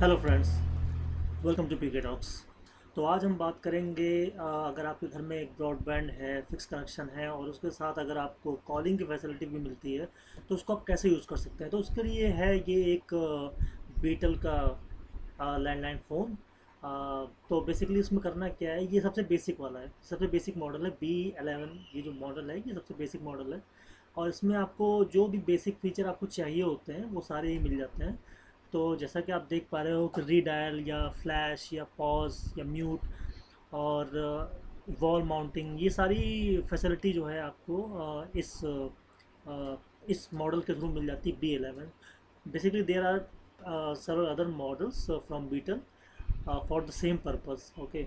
Hello friends welcome to PK talks तो आज हम बात करेंगे अगर आपके घर में एक ब्रॉडबैंड है फिक्स कनेक्शन है, और उसके साथ अगर आपको कॉलिंग की फैसिलिटी भी मिलती है तो उसको आप कैसे यूज़ कर सकते हैं? तो उसके लिए है ये एक बीटल का लैंडलाइन फ़ोन तो बेसिकली इसमें करना क्या है? ये सबसे बेसिक वाला है। सबसे बेसिक मॉडल है बी एलेवन ये जो मॉडल है, ये सबसे बेसिक मॉडल है। और इसमें आपको जो भी बेसिक फीचर आपको चाहिए होते हैं, वो सारे ही मिल जाते हैं। तो जैसा कि आप देख पा रहे हो कि रीडायल या फ्लैश या पॉज या म्यूट और वॉल माउंटिंग ये सारी फैसिलिटी जो है आपको इस इस मॉडल के थ्रू मिल जाती है B eleven basically there are several other models from Beetel for the same purpose okay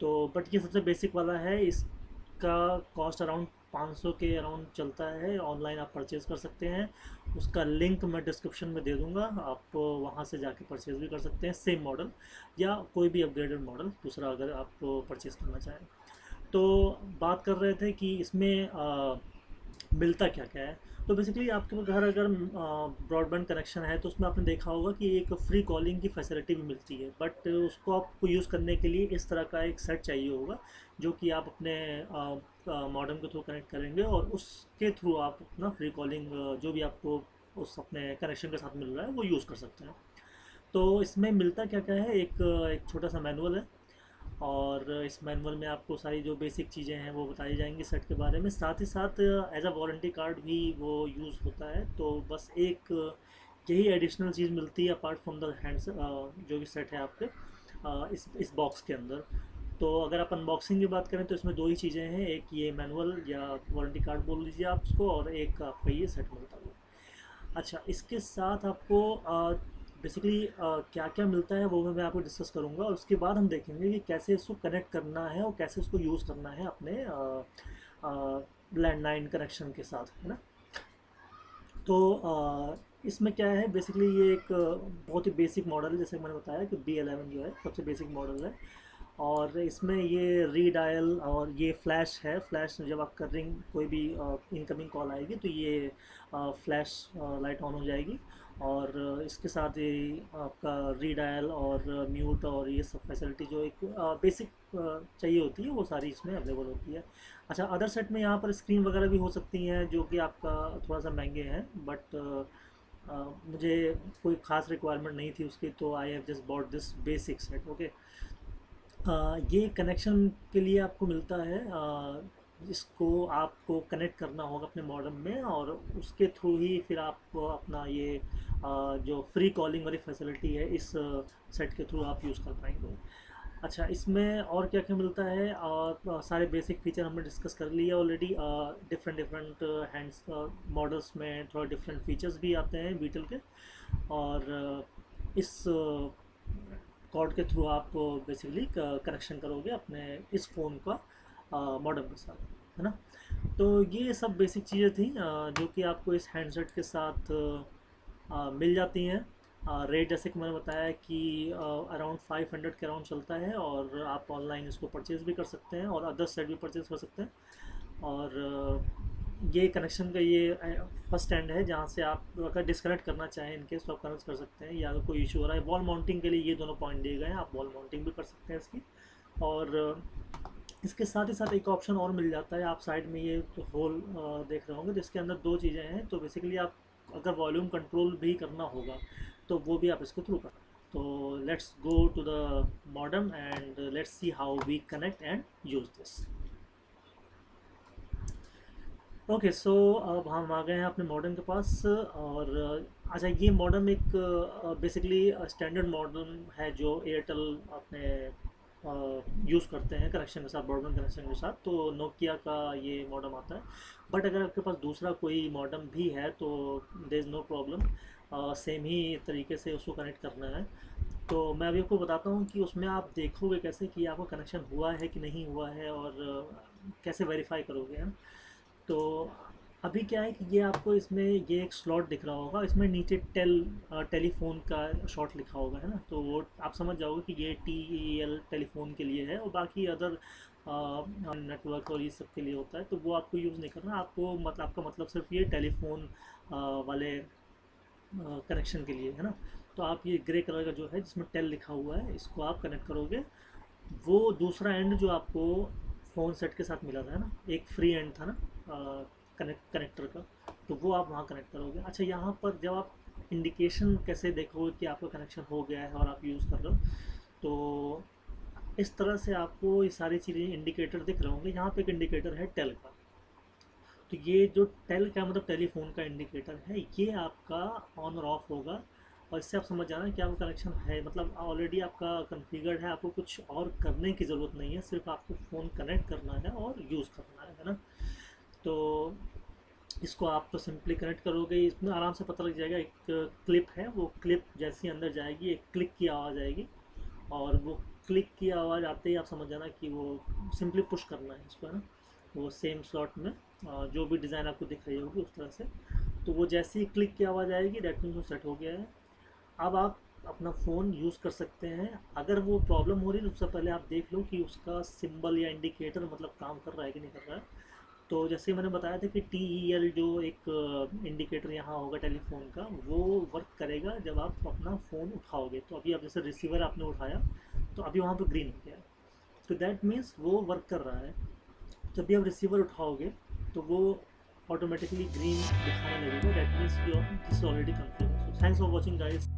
तो बट ये सबसे बेसिक वाला है, इसका कॉस्ट अराउंड 500 के अराउंड चलता है ऑनलाइन आप परचेज कर सकते हैं। उसका लिंक मैं डिस्क्रिप्शन में दे दूँगा आप वहाँ से जाके परचेज भी कर सकते हैं सेम मॉडल या कोई भी अपग्रेडेड मॉडल दूसरा अगर आप परचेज करना चाहें। तो बात कर रहे थे कि इसमें अ, मिलता क्या क्या है? तो बेसिकली आपके घर अगर ब्रॉडबैंड कनेक्शन है तो उसमें आपने देखा होगा कि एक फ्री कॉलिंग की फैसिलिटी भी मिलती है। बट उसको आपको यूज़ करने के लिए इस तरह का एक सेट चाहिए होगा जो कि आप अपने मॉडर्न के थ्रू कनेक्ट करेंगे और उसके थ्रू आप अपना फ्री कॉलिंग जो भी आपको उस अपने कनेक्शन के साथ मिल रहा है, वो यूज़ कर सकते हैं। तो इसमें मिलता क्या क्या है? एक एक छोटा सा मैनुअल है और इस मैनुअल में आपको सारी जो बेसिक चीज़ें हैं, वो बताई जाएँगी सेट के बारे में। साथ ही साथ एज अ वारंटी कार्ड भी वो यूज़ होता है तो बस एक, यही एडिशनल चीज़ मिलती है अपार्ट फ्रॉम द हैंड्स जो कि सेट है आपके इस इस बॉक्स के अंदर। तो अगर आप अनबॉक्सिंग की बात करें तो इसमें दो ही चीज़ें हैं। एक ये मैनुअल या वारंटी कार्ड बोल लीजिए आप उसको, और एक आपका ये सेट मिलता है अच्छा इसके साथ आपको बेसिकली क्या क्या मिलता है वो मैं आपको डिस्कस करूँगा, और उसके बाद हम देखेंगे कि कैसे इसको कनेक्ट करना है और कैसे उसको यूज़ करना है अपने लैंडलाइन कनेक्शन के साथ, है ना? तो इसमें क्या है बेसिकली ये एक बहुत ही बेसिक मॉडल जैसे मैंने बताया कि बी एलेवन जो है, सबसे बेसिक मॉडल है। और इसमें ये रीडायल और ये फ्लैश है। फ्लैश जब आप कर रिंग कोई भी इनकमिंग कॉल आएगी तो ये फ्लैश लाइट ऑन हो जाएगी। और इसके साथ ये आपका रीडायल और म्यूट और ये सब फैसिलिटी जो एक बेसिक चाहिए होती है, वो सारी इसमें अवेलेबल होती है। अच्छा अदर सेट में यहाँ पर स्क्रीन वगैरह भी हो सकती हैं, जो कि आपका थोड़ा सा महँगे हैं बट मुझे कोई ख़ास रिक्वायरमेंट नहीं थी उसकी तो I have just bought this basic set okay ये कनेक्शन के लिए आपको मिलता है इसको आपको कनेक्ट करना होगा अपने मॉडम में और उसके थ्रू ही फिर आप अपना ये जो फ्री कॉलिंग वाली फैसिलिटी है, इस सेट के थ्रू आप यूज़ कर पाएँगे। अच्छा इसमें और क्या क्या मिलता है? और सारे बेसिक फीचर हमने डिस्कस कर लिए already different different hands models में थोड़ा डिफरेंट फीचर्स भी आते हैं बीटल के और इस कॉर्ड के थ्रू आप बेसिकली कनेक्शन करोगे अपने इस फ़ोन का मॉडम के साथ, है ना? तो ये सब बेसिक चीज़ें थी जो कि आपको इस हैंडसेट के साथ मिल जाती हैं। रेट जैसे कि मैंने बताया कि अराउंड 500 के अराउंड चलता है और आप ऑनलाइन इसको परचेज़ भी कर सकते हैं और अदर सेट भी परचेज़ कर सकते हैं। और ये कनेक्शन का ये फ़र्स्ट एंड है जहाँ से आप अगर डिस्कनेक्ट करना चाहें इनकेस तो आप कनेक्ट कर सकते हैं। या अगर कोई इशू हो रहा है वॉल माउंटिंग के लिए ये दोनों पॉइंट दिए गए हैं। आप वॉल माउंटिंग भी कर सकते हैं इसकी। और इसके साथ ही साथ एक ऑप्शन और मिल जाता है। आप साइड में ये तो होल देख रहे होंगे इसके अंदर दो चीज़ें हैं तो बेसिकली आप अगर वॉल्यूम कंट्रोल भी करना होगा तो वो भी आप इसके थ्रू कर। तो let's go to the modem and let's see how we connect and use this okay so अब हम आ गए हैं अपने मॉडर्न के पास, और अच्छा ये मॉडर्न एक बेसिकली स्टैंडर्ड मॉडर्न है जो एयरटेल अपने यूज़ करते हैं कनेक्शन के साथ ब्रॉडबैंड कनेक्शन के साथ तो नोकिया का ये मॉडम आता है। बट अगर आपके पास दूसरा कोई मॉडम भी है तो there is no problem same ही तरीके से उसको कनेक्ट करना है। तो मैं अभी आपको बताता हूँ कि उसमें आप देखोगे कैसे कि आपका कनेक्शन हुआ है कि नहीं हुआ है, और कैसे वेरीफाई करोगे है तो अभी क्या है कि ये आपको इसमें ये एक स्लॉट दिख रहा होगा। इसमें नीचे टेल टेलीफोन का शॉर्ट लिखा होगा, है ना? तो वो आप समझ जाओगे कि ये टी ई एल टेलीफोन के लिए है और बाकी अदर नेटवर्क और ये सब के लिए होता है। तो वो आपको यूज़ नहीं करना। आपको मतलब आपका मतलब सिर्फ़ ये टेलीफोन वाले कनेक्शन के लिए, है ना? तो आप ये ग्रे कलर का जो है, जिसमें टेल लिखा हुआ है, इसको आप कनेक्ट करोगे। वो दूसरा एंड जो आपको फ़ोन सेट के साथ मिला था, है ना? एक फ्री एंड था ना? कनेक्ट कनेक्टर का तो वो आप वहाँ कनेक्ट करोगे। अच्छा यहाँ पर जब आप इंडिकेशन कैसे देखोगे कि आपका कनेक्शन हो गया है और आप यूज़ कर रहे हो तो इस तरह से आपको ये सारी चीज़ें इंडिकेटर दिख रहे होंगे। यहाँ पे एक इंडिकेटर है टेल का। तो ये जो टेल का मतलब टेलीफोन का इंडिकेटर है, ये आपका ऑन और ऑफ़ होगा। और इससे आप समझ जाना कि आपका कनेक्शन है मतलब ऑलरेडी आपका कन्फिगर्ड है, आपको कुछ और करने की ज़रूरत नहीं है, सिर्फ़ आपको फ़ोन कनेक्ट करना है और यूज़ करना है ना? तो इसको आप तो सिंपली कनेक्ट करोगे, इसमें आराम से पता लग जाएगा, एक क्लिप है, वो क्लिप जैसी अंदर जाएगी, एक क्लिक की आवाज़ आएगी और वो क्लिक की आवाज़ आते ही आप समझ जाना कि वो सिंपली पुश करना है इसको, है ना? वो सेम स्लॉट में जो भी डिज़ाइन आपको दिख रही होगी उस तरह से। तो वो जैसे ही क्लिक की आवाज़ आएगी डेट मीन वो सेट हो गया है। अब आप अपना फ़ोन यूज़ कर सकते हैं। अगर वो प्रॉब्लम हो रही है तो सबसे पहले आप देख लो कि उसका सिंबल या इंडिकेटर मतलब काम कर रहा है कि नहीं कर रहा है। तो जैसे मैंने बताया था कि टी ई एल जो एक इंडिकेटर यहाँ होगा टेलीफोन का, वो वर्क करेगा जब आप अपना फ़ोन उठाओगे। तो अभी आप जैसे रिसीवर आपने उठाया तो अभी वहाँ पर ग्रीन हो गया। तो दैट मीन्स वो वर्क कर रहा है। जब भी आप रिसीवर उठाओगे तो वो ऑटोमेटिकली ग्रीन दिखाने लगेगा। That means you this already so thanks for watching guys